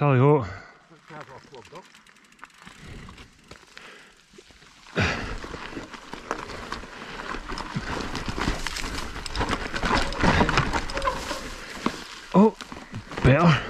plugged up. Oh, better.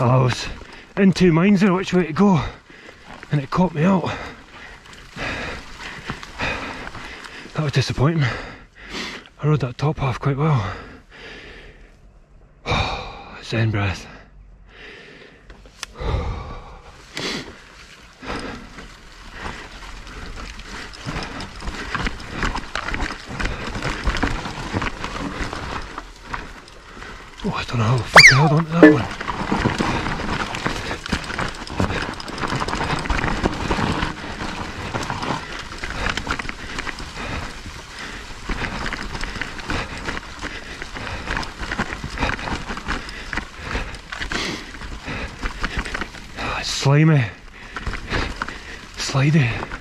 I was in two minds there which way to go and it caught me out. That was disappointing. I rode that top half quite well. Zen breath. Oh, I don't know how the fuck I held on to that one. slajme, slajde.